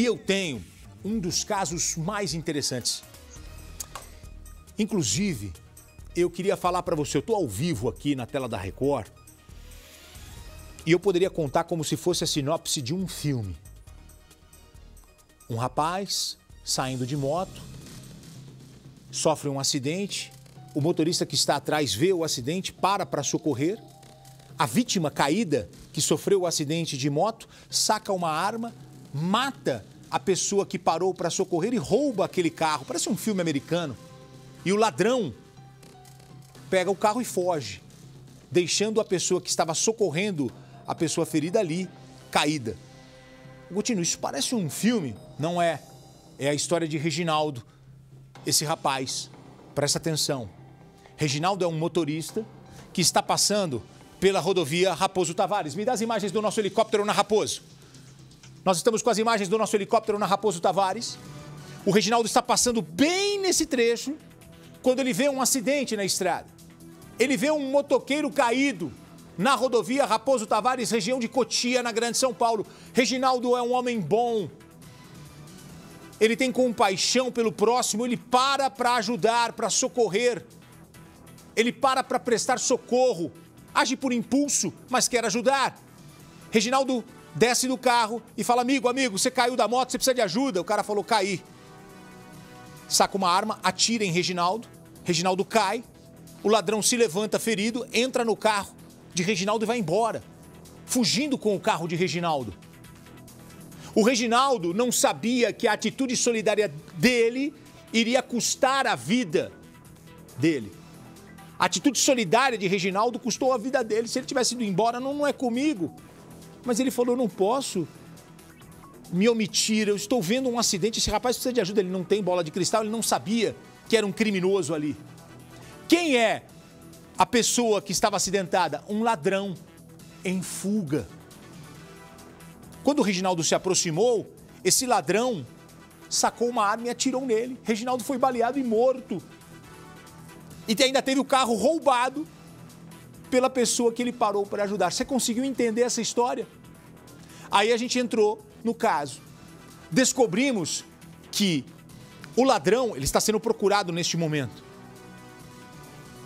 E eu tenho um dos casos mais interessantes. Inclusive, eu queria falar para você, eu estou ao vivo aqui na tela da Record e eu poderia contar como se fosse a sinopse de um filme. Um rapaz saindo de moto, sofre um acidente, o motorista que está atrás vê o acidente, para para socorrer. A vítima caída, que sofreu o acidente de moto, saca uma arma, mata a pessoa que parou para socorrer e rouba aquele carro. Parece um filme americano. E o ladrão pega o carro e foge, deixando a pessoa que estava socorrendo a pessoa ferida ali, caída. Gotino, isso parece um filme? Não é. É a história de Reginaldo, esse rapaz. Presta atenção. Reginaldo é um motorista que está passando pela rodovia Raposo Tavares. Me dá as imagens do nosso helicóptero na Raposo. Nós estamos com as imagens do nosso helicóptero na Raposo Tavares. O Reginaldo está passando bem nesse trecho quando ele vê um acidente na estrada. Ele vê um motoqueiro caído na rodovia Raposo Tavares, região de Cotia, na Grande São Paulo. Reginaldo é um homem bom. Ele tem compaixão pelo próximo, ele para para ajudar, para socorrer. Ele para para prestar socorro. Age por impulso, mas quer ajudar. Reginaldo desce do carro e fala: Amigo, amigo, você caiu da moto, você precisa de ajuda. O cara falou: Caí. Saca uma arma, atira em Reginaldo. Reginaldo cai. O ladrão se levanta ferido, entra no carro de Reginaldo e vai embora, fugindo com o carro de Reginaldo. O Reginaldo não sabia que a atitude solidária dele iria custar a vida dele. A atitude solidária de Reginaldo custou a vida dele. Se ele tivesse ido embora, não, não é comigo. Mas ele falou: não posso me omitir, eu estou vendo um acidente, esse rapaz precisa de ajuda, ele não tem bola de cristal, ele não sabia que era um criminoso ali. Quem é a pessoa que estava acidentada? Um ladrão em fuga. Quando o Reginaldo se aproximou, esse ladrão sacou uma arma e atirou nele. Reginaldo foi baleado e morto. E ainda teve o carro roubado pela pessoa que ele parou para ajudar. Você conseguiu entender essa história? Aí a gente entrou no caso. Descobrimos que o ladrão, ele está sendo procurado neste momento.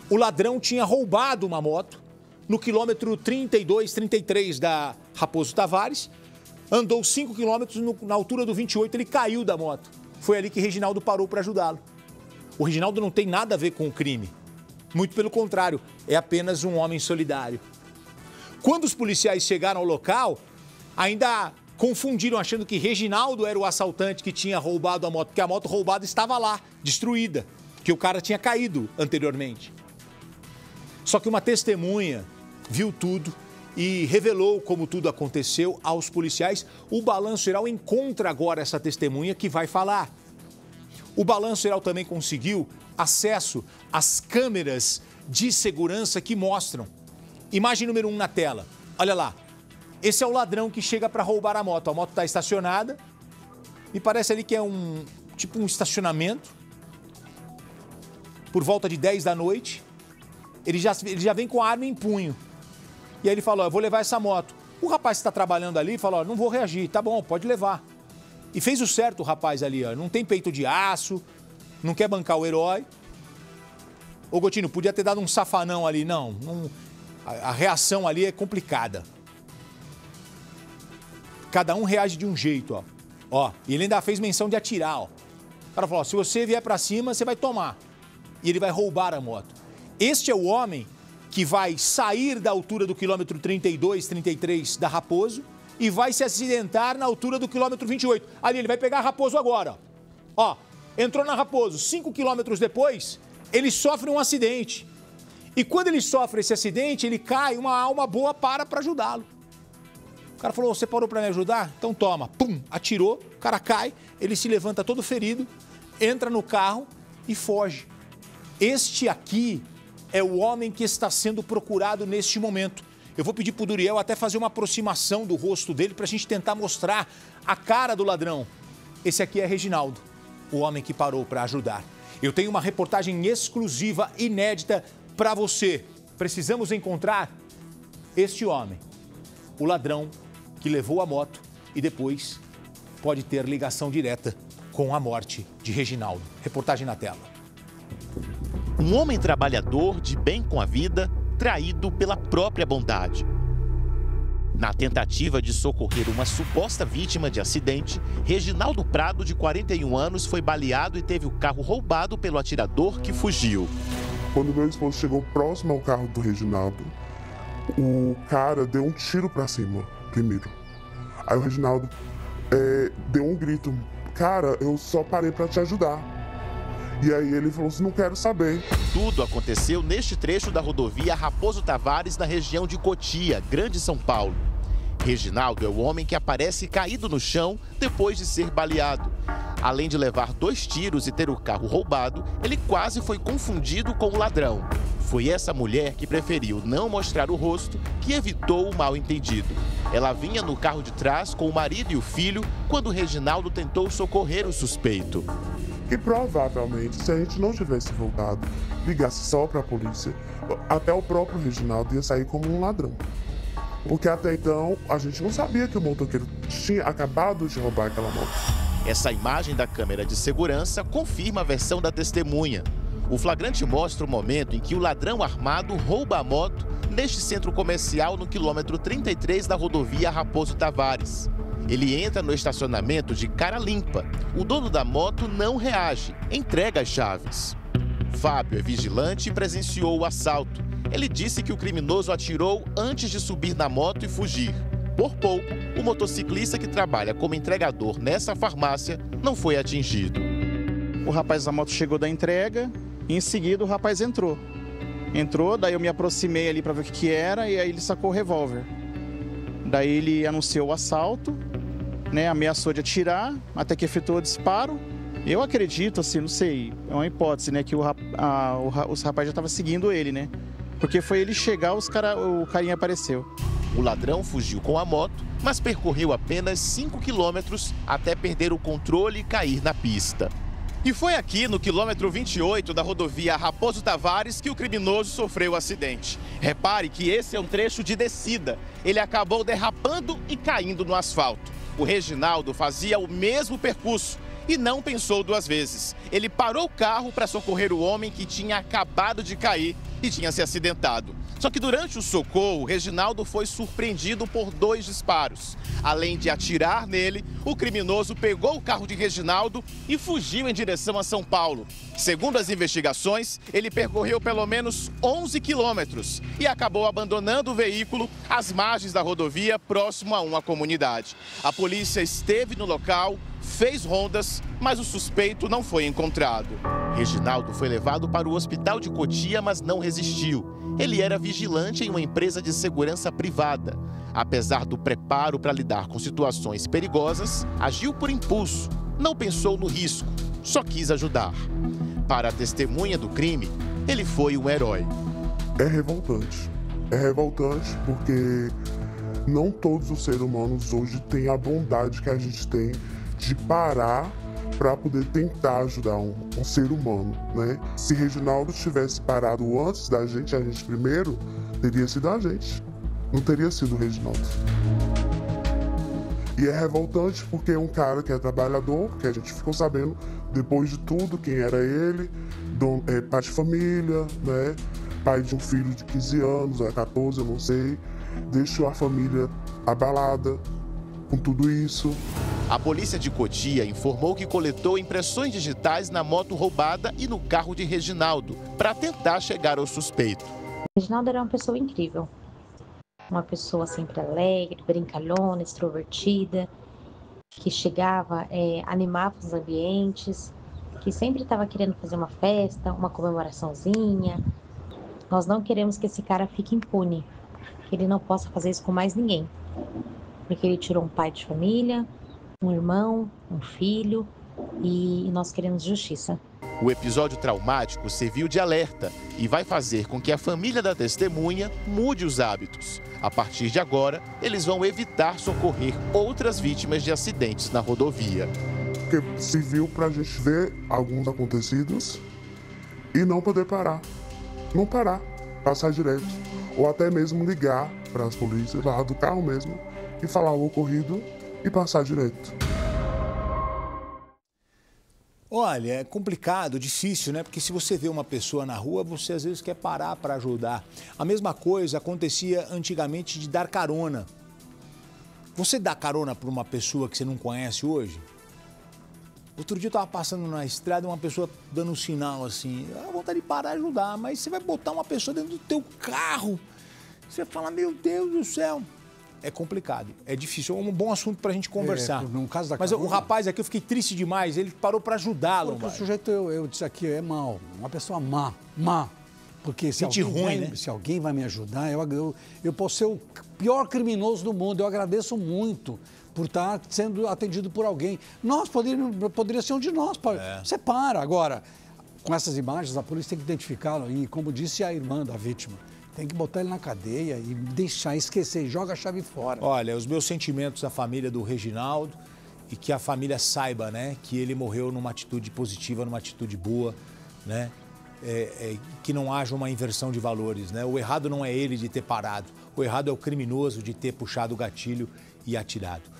O ladrão tinha roubado uma moto no quilômetro 32, 33 da Raposo Tavares, andou 5 quilômetros na altura do 28, ele caiu da moto. Foi ali que Reginaldo parou para ajudá-lo. O Reginaldo não tem nada a ver com o crime. Muito pelo contrário, é apenas um homem solidário. Quando os policiais chegaram ao local, ainda confundiram achando que Reginaldo era o assaltante que tinha roubado a moto, porque a moto roubada estava lá, destruída, que o cara tinha caído anteriormente. Só que uma testemunha viu tudo e revelou como tudo aconteceu aos policiais. O Balanço Geral encontra agora essa testemunha que vai falar. O Balanço Geral também conseguiu acesso às câmeras de segurança que mostram. Imagem número 1 um na tela. Olha lá. Esse é o ladrão que chega para roubar a moto. A moto está estacionada. Me parece ali que é um tipo um estacionamento. Por volta de 10 da noite. Ele já, ele já vem com a arma em punho. E aí ele falou: Eu vou levar essa moto. O rapaz que está trabalhando ali falou: Não vou reagir. Tá bom, pode levar. E fez o certo o rapaz ali, ó. Não tem peito de aço, não quer bancar o herói. Ô Gotino, podia ter dado um safanão ali. Não, não a, a reação ali é complicada. Cada um reage de um jeito, ó. Ó, e ele ainda fez menção de atirar, ó. O cara falou, ó, se você vier para cima, você vai tomar. E ele vai roubar a moto. Este é o homem que vai sair da altura do quilômetro 32, 33 da Raposo e vai se acidentar na altura do quilômetro 28. Ali, ele vai pegar a Raposo agora. Ó, entrou na Raposo. Cinco quilômetros depois, ele sofre um acidente. E quando ele sofre esse acidente, ele cai, uma alma boa para para ajudá-lo. Cara falou: Você parou para me ajudar? Então toma. Pum, atirou, o cara cai, ele se levanta todo ferido, entra no carro e foge. Este aqui é o homem que está sendo procurado neste momento. Eu vou pedir para o Duriel até fazer uma aproximação do rosto dele para a gente tentar mostrar a cara do ladrão. Esse aqui é Reginaldo, o homem que parou para ajudar. Eu tenho uma reportagem exclusiva, inédita para você. Precisamos encontrar este homem, o ladrão que levou a moto e depois pode ter ligação direta com a morte de Reginaldo. Reportagem na tela. Um homem trabalhador, de bem com a vida, traído pela própria bondade. Na tentativa de socorrer uma suposta vítima de acidente, Reginaldo Prado, de 41 anos, foi baleado e teve o carro roubado pelo atirador que fugiu. Quando meu esposo chegou próximo ao carro do Reginaldo, o cara deu um tiro para cima primeiro. Aí o Reginaldo é, deu um grito: Cara, eu só parei para te ajudar. E aí ele falou assim: Não quero saber. Tudo aconteceu neste trecho da rodovia Raposo Tavares, na região de Cotia, Grande São Paulo. Reginaldo é o homem que aparece caído no chão depois de ser baleado. Além de levar dois tiros e ter o carro roubado, ele quase foi confundido com o ladrão. Foi essa mulher que preferiu não mostrar o rosto que evitou o mal-entendido. Ela vinha no carro de trás com o marido e o filho quando Reginaldo tentou socorrer o suspeito. E provavelmente, se a gente não tivesse voltado, ligasse só para a polícia, até o próprio Reginaldo ia sair como um ladrão. Porque até então a gente não sabia que o motoqueiro tinha acabado de roubar aquela moto. Essa imagem da câmera de segurança confirma a versão da testemunha. O flagrante mostra o momento em que o ladrão armado rouba a moto neste centro comercial no quilômetro 33 da rodovia Raposo Tavares. Ele entra no estacionamento de cara limpa. O dono da moto não reage, entrega as chaves. Fábio é vigilante e presenciou o assalto. Ele disse que o criminoso atirou antes de subir na moto e fugir. Por pouco, o motociclista que trabalha como entregador nessa farmácia não foi atingido. O rapaz da moto chegou da entrega e em seguida o rapaz entrou. Entrou, daí eu me aproximei ali para ver o que, era e aí ele sacou o revólver. Daí ele anunciou o assalto, né, ameaçou de atirar, até que efetuou o disparo. Eu acredito, assim, não sei, é uma hipótese, né, que o, a, o, os rapazes já estavam seguindo ele, né? Porque foi ele chegar, os cara, o carinha apareceu. O ladrão fugiu com a moto, mas percorreu apenas 5 quilômetros até perder o controle e cair na pista. E foi aqui, no quilômetro 28 da rodovia Raposo Tavares, que o criminoso sofreu o acidente. Repare que esse é um trecho de descida. Ele acabou derrapando e caindo no asfalto. O Reginaldo fazia o mesmo percurso e não pensou duas vezes. Ele parou o carro para socorrer o homem que tinha acabado de cair e tinha se acidentado. Só que durante o socorro, Reginaldo foi surpreendido por dois disparos. Além de atirar nele, o criminoso pegou o carro de Reginaldo e fugiu em direção a São Paulo. Segundo as investigações, ele percorreu pelo menos 11 quilômetros e acabou abandonando o veículo às margens da rodovia, próximo a uma comunidade. A polícia esteve no local, fez rondas, mas o suspeito não foi encontrado. Reginaldo foi levado para o hospital de Cotia, mas não resistiu. Ele era vigilante em uma empresa de segurança privada. Apesar do preparo para lidar com situações perigosas, agiu por impulso, não pensou no risco, só quis ajudar. Para a testemunha do crime, ele foi um herói. É revoltante. É revoltante porque não todos os seres humanos hoje têm a bondade que a gente tem de parar para poder tentar ajudar um, um, ser humano, né? Se Reginaldo tivesse parado antes da gente, a gente primeiro, teria sido a gente. Não teria sido o Reginaldo. E é revoltante porque é um cara que é trabalhador, que a gente ficou sabendo depois de tudo quem era ele, do, é, pai de família, né? Pai de um filho de 15 anos, é 14, eu não sei. Deixou a família abalada com tudo isso. A polícia de Cotia informou que coletou impressões digitais na moto roubada e no carro de Reginaldo para tentar chegar ao suspeito. Reginaldo era uma pessoa incrível. Uma pessoa sempre alegre, brincalhona, extrovertida, que chegava, é, animava os ambientes, que sempre estava querendo fazer uma festa, uma comemoraçãozinha. Nós não queremos que esse cara fique impune, que ele não possa fazer isso com mais ninguém. Porque ele tirou um pai de família, um irmão, um filho e nós queremos justiça. O episódio traumático serviu de alerta e vai fazer com que a família da testemunha mude os hábitos. A partir de agora, eles vão evitar socorrer outras vítimas de acidentes na rodovia. Porque serviu para a gente ver alguns acontecidos e não poder parar. Não parar, passar direto. Ou até mesmo ligar para as polícias lá do carro mesmo e falar o ocorrido e passar direito. Olha, é complicado, difícil, né? Porque se você vê uma pessoa na rua, você às vezes quer parar para ajudar. A mesma coisa acontecia antigamente de dar carona. Você dá carona para uma pessoa que você não conhece hoje? Outro dia eu tava passando na estrada uma pessoa dando um sinal assim, a vontade de parar e ajudar, mas você vai botar uma pessoa dentro do teu carro. Você fala, meu Deus do céu. É complicado, é difícil, é um bom assunto pra gente conversar. É, no caso da mas o rapaz aqui, eu fiquei triste demais, ele parou pra ajudá-lo. Porque o sujeito, eu, eu disse aqui, é mal. Uma pessoa má. Má. Porque se Gente alguém, ruim, vai, né? se alguém vai me ajudar, eu, eu, eu posso ser o pior criminoso do mundo. Eu agradeço muito por estar sendo atendido por alguém. Nós poderíamos, poderia ser um de nós. É. Você para. Agora, com essas imagens, a polícia tem que identificá-lo. E, como disse a irmã da vítima, tem que botar ele na cadeia e deixar, esquecer, joga a chave fora. Olha, os meus sentimentos à família do Reginaldo e que a família saiba, né, que ele morreu numa atitude positiva, numa atitude boa, né, é, é, que não haja uma inversão de valores, né. O errado não é ele de ter parado, o errado é o criminoso de ter puxado o gatilho e atirado.